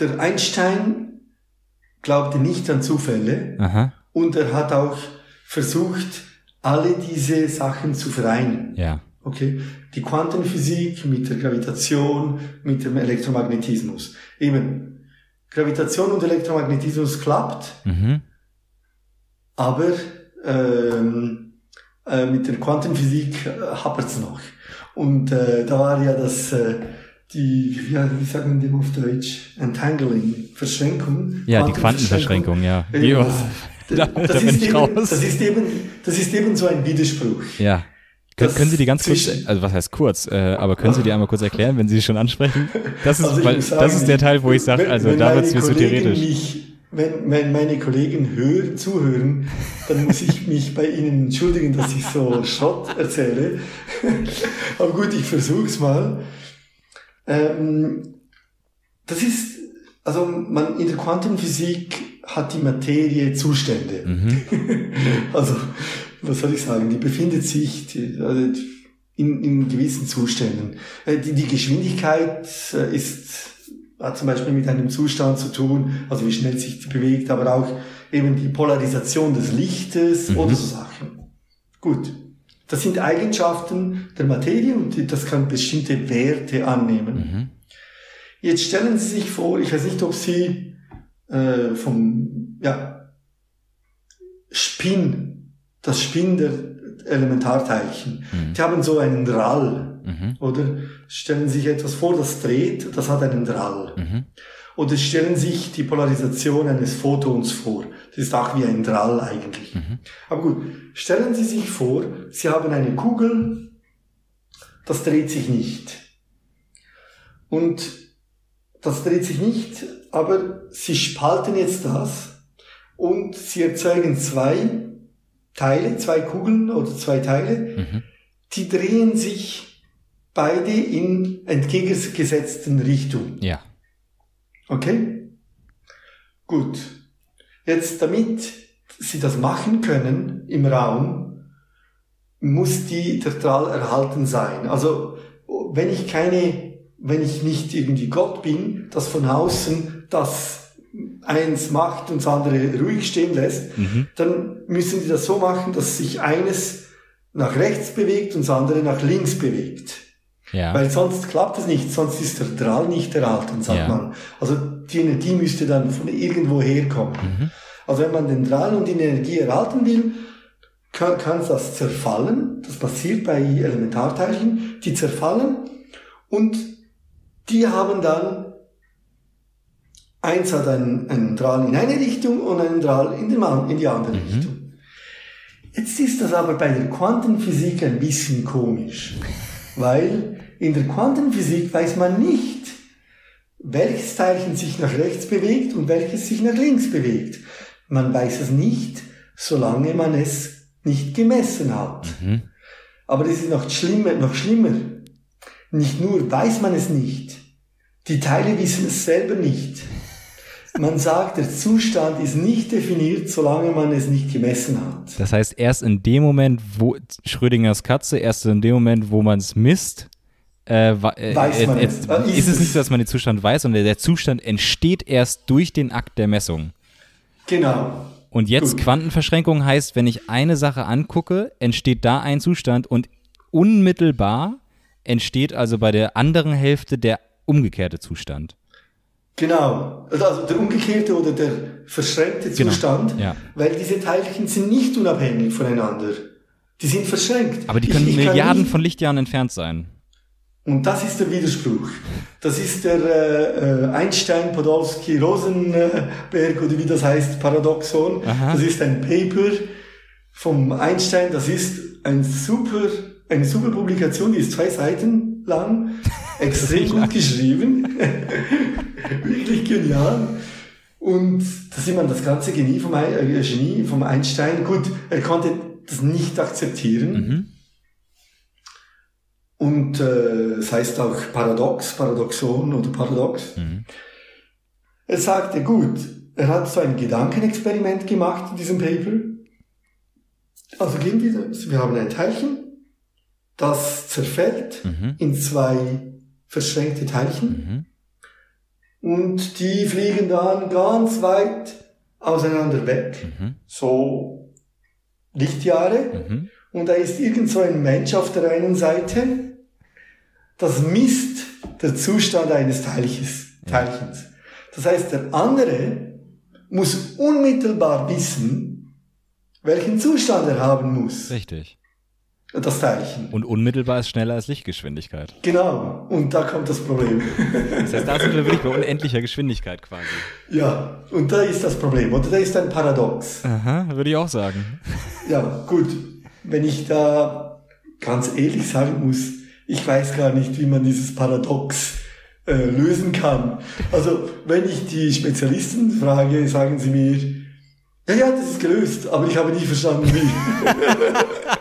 der Einstein glaubte nicht an Zufälle Aha. und er hat auch versucht, alle diese Sachen zu vereinen. Ja. Okay, die Quantenphysik mit der Gravitation, mit dem Elektromagnetismus. Eben, Gravitation und Elektromagnetismus klappt, Mhm. aber ähm, äh, mit der Quantenphysik äh, hapert's noch. Und äh, da war ja das, äh, die, ja, wie sagen wir dem auf Deutsch, Entangling, Verschränkung. Ja, die Quantenverschränkung, ja. Die, das, da, das, da ist ich eben, raus. das ist eben, das ist eben so ein Widerspruch. Ja. Können, Das können Sie die ganz kurz, also was heißt kurz, äh, aber können Sie die einmal kurz erklären, wenn Sie sie schon ansprechen? Das ist, Also weil, sagen, das ist der Teil, wo ich sage, also wenn da wird es mir zu Kollegen theoretisch. Mich, wenn, wenn meine Kollegen hören, zuhören, dann muss ich mich bei ihnen entschuldigen, dass ich so Schrott erzähle. Aber gut, ich versuch's mal. Ähm, das ist, also man in der Quantenphysik hat die Materie Zustände. Mhm. Also, was soll ich sagen? Die befindet sich die, also in, in gewissen Zuständen. Äh, Die, die Geschwindigkeit äh, ist, hat zum Beispiel mit einem Zustand zu tun, also wie schnell sich die bewegt, aber auch eben die Polarisation des Lichtes Mhm. oder so Sachen. Gut. Das sind Eigenschaften der Materie und das kann bestimmte Werte annehmen. Mhm. Jetzt stellen Sie sich vor, ich weiß nicht, ob Sie äh, vom ja, Spin, das Spin der Elementarteilchen, Mhm. die haben so einen Drall, Mhm. oder? Stellen Sie sich etwas vor, das dreht, das hat einen Drall. Mhm. Oder stellen sich die Polarisation eines Photons vor. Das ist auch wie ein Drall eigentlich. Mhm. Aber gut, stellen Sie sich vor, Sie haben eine Kugel, das dreht sich nicht. Und das dreht sich nicht, aber Sie spalten jetzt das und Sie erzeugen zwei Teile, zwei Kugeln oder zwei Teile, Mhm. die drehen sich beide in entgegengesetzten Richtungen. Ja. Okay? Gut. Jetzt, damit Sie das machen können im Raum, muss die, der Drall erhalten sein. Also, wenn ich keine, wenn ich nicht irgendwie Gott bin, das von außen das eins macht und das andere ruhig stehen lässt, Mhm. dann müssen die das so machen, dass sich eines nach rechts bewegt und das andere nach links bewegt. Ja. Weil sonst klappt es nicht, sonst ist der Drall nicht erhalten, sagt Ja. man. Also die Energie müsste dann von irgendwo herkommen. Mhm. Also wenn man den Drall und die Energie erhalten will, kann, kann das zerfallen. Das passiert bei Elementarteilchen. Die zerfallen und die haben dann, eins hat einen, einen Drall in eine Richtung und einen Drall in, den, in die andere Mhm. Richtung. Jetzt ist das aber bei der Quantenphysik ein bisschen komisch, weil in der Quantenphysik weiß man nicht, welches Teilchen sich nach rechts bewegt und welches sich nach links bewegt. Man weiß es nicht, solange man es nicht gemessen hat. Mhm. Aber das ist noch schlimmer, noch schlimmer. Nicht nur weiß man es nicht, die Teile wissen es selber nicht. Man sagt, der Zustand ist nicht definiert, solange man es nicht gemessen hat. Das heißt, erst in dem Moment, wo Schrödingers Katze, erst in dem Moment, wo man es misst, äh, äh, Weiß man äh, es. äh, Dann ist, ist es es. nicht so, dass man den Zustand weiß, sondern der Zustand entsteht erst durch den Akt der Messung. Genau. Und jetzt Gut. Quantenverschränkung heißt, wenn ich eine Sache angucke, entsteht da ein Zustand und unmittelbar entsteht also bei der anderen Hälfte der umgekehrte Zustand. Genau. Also der umgekehrte oder der verschränkte Genau, Zustand, ja. weil diese Teilchen sind nicht unabhängig voneinander. Die sind verschränkt. Aber die Ich- können ich kann Milliarden von Lichtjahren entfernt sein. Und das ist der Widerspruch. Das ist der äh, Einstein-Podolsky-Rosenberg oder wie das heißt, Paradoxon. Aha. Das ist ein Paper vom Einstein. Das ist ein super, eine super Publikation, die ist zwei Seiten lang, extrem gut geschrieben, wirklich genial. Und da sieht man das ganze Genie vom, äh, Genie vom Einstein. Gut, er konnte das nicht akzeptieren. Mhm. Und äh, es heißt auch Paradox, Paradoxon oder Paradox. Mhm. Er sagte, gut, er hat so ein Gedankenexperiment gemacht in diesem Paper. Also gehen wir, wir haben ein Teilchen, das zerfällt Mhm. in zwei verschränkte Teilchen. Mhm. und die fliegen dann ganz weit auseinander weg, Mhm. so Lichtjahre. Mhm. Und da ist irgend so ein Mensch auf der einen Seite, das misst der Zustand eines Teilches, Teilchens. Das heißt, der andere muss unmittelbar wissen, welchen Zustand er haben muss, Richtig. Das Teilchen. Und unmittelbar ist schneller als Lichtgeschwindigkeit. Genau, und da kommt das Problem. Das heißt, da sind wir wirklich bei unendlicher Geschwindigkeit quasi. ja, und da ist das Problem, oder da ist ein Paradox. Aha, würde ich auch sagen. Ja, gut, wenn ich da ganz ehrlich sagen muss, ich weiß gar nicht, wie man dieses Paradox äh, lösen kann. Also, wenn ich die Spezialisten frage, sagen sie mir, ja, ja, das ist gelöst, aber ich habe nie verstanden, wie.